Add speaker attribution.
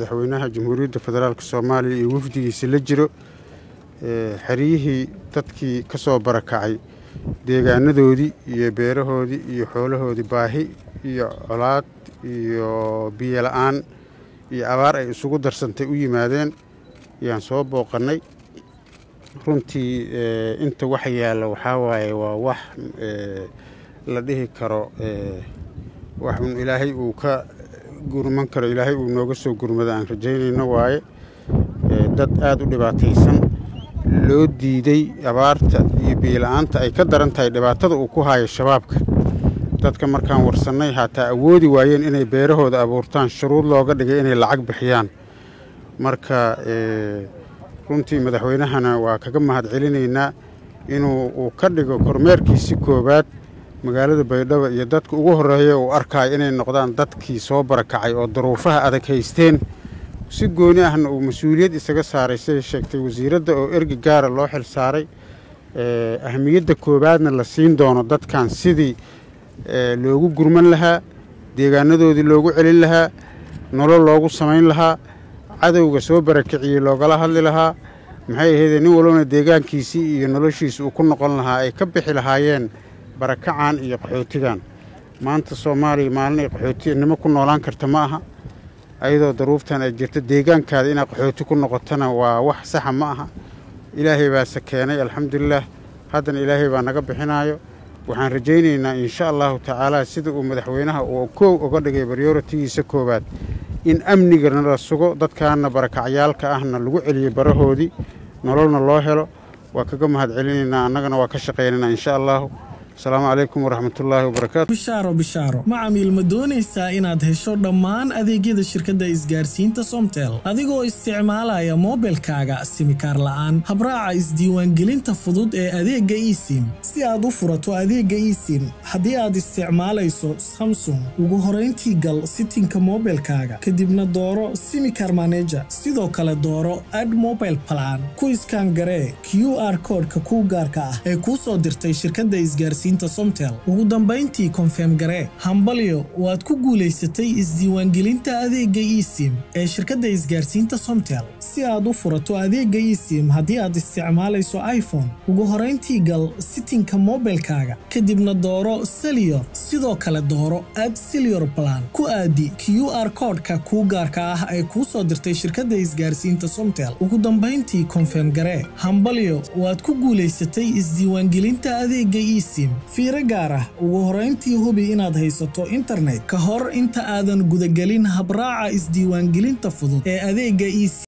Speaker 1: madaxweynaha jamhuuriyadda federaalk soomaaliya iyo wafdigiisa la jiro xeryihii dadkii ka soo barakacay deegaanadoodii iyo beerahoodii iyo xoolahoodii baahi iyo colaad iyo biyo la'aan iyo abaar ay isugu darsantay u yimaadeen ayaan soo booqannay. Runtii inta wax yaalla waxaa waaye waa wax la dhihi karo wax un ilaahay uu ka gurman karo. Ilaahay uu nooga soo gurmada aan rajaynayno waaye. Dad aada u dhibaataysan. Loo diiday abaarta iyo biyola-aanta ay ka daran tahay dhibaatada uu ku haayo shabaabka. Dadka markaan warsannay haataa awoodi waayeen inay beerahooda abuurtaan. Shuruud looga dhigay inay lacag bixiyaan. Marka runtii madaxweynahana waa kaga mahad celinaynaa inuu uu ka dhigo kormeerkiisi koowaad magaalada baydhabo iyo dadka ugu horreeya uu arkaayo inay noqdaan dadkii soo barakacay oo duruufaha adag haysteen. Si gooni ahna uu mas'uuliyad isaga saaray siday sheegtay wasiiradda oo ergi gaara loo xil saaray ahamiyadda koowaadna la siin doono dadkan sidii loogu gurman lahaa deegaanadoodii loogu celin lahaa nolol loogu samayn lahaa cadowga soo barakiciyey loogala hadli lahaa. Maxay ahaydee nin walbana deegaankiisii iyo noloshiisa uu ku noqon lahaa ay ka bixi lahaayeen barakacan iyo qaxootigan. Maanta soomaaliya maalin ay qaxootinimo ku noolaan karta ma aha ayadoo daruuftan ay jirto deegaankaada inaad qaxooti ku noqotona waa wax saxa ma aha. Ilaahay baase keenay alxamdulilah haddana ilaahay baa naga bixinaayo. Waxaan rajaynaynaa insha allahu tacaalaa sida uu madaxweynaha uu koow uga dhigay baryoratigiisa koowaad in amnigana la sugo dadkaana barakacyaalka ahna lagu celiyo barahoodii nololna loo helo. Waa kaga mahad celinaynaa annagana waa ka shaqaynaynaa insha allahu asalaamu calaykum waraxmatullaahi wabarakaatu
Speaker 2: bishaaro bishaaro. Macamiil ma doonaysaa inaad hesho dhammaan adeegyada shirkadda isgaarsiinta somtel? Adigoo isticmaalaya moobilkaaga simikaar la'aan habraaca isdiiwaangelinta fudud ee adeegga esim. Si aad u furato adeegga esim haddii aad isticmaalayso samsung ugu horayntii gal sitinka moobilkaaga. Kadibna dooro simikar maneja sidoo kale dooro ad mobile plan. Ku iskaan garee q r koodhka kuu gaarka ah ee kuu soo dirtay shirkadda isgaarsiin somtel ugu dambayntii konfeem garee hambalyo waad ku guulaysatay isdiiwaangelinta adeegga esim ee shirkadda isgaarsiinta somtel si aad u furato adeegga esim haddii aad isticmaalayso iphone ugu horayntii gal sitinka moobilkaaga kadibna dooro seliyor sidoo kale dooro ad seliyor balan ku aadi q r koodhka kuu gaarka ah ee kuu soo dirtay shirkadda isgaarsiinta somtel ugu dambayntii konfeem garee hambalyo waad ku guulaysatay isdiiwaangelinta adeegga esim fiiro gaar ah ugu horayntii hubi inaad haysato internet ka hor inta aadan gudagelin habraaca isdiiwaangelinta fudud ee adeegga ec